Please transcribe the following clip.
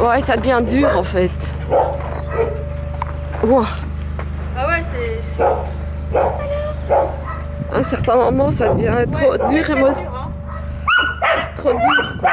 ouais, ça devient dur en fait. Ah ouais, c'est. À un certain moment, ça devient trop dur et moi, hein. trop dur quoi.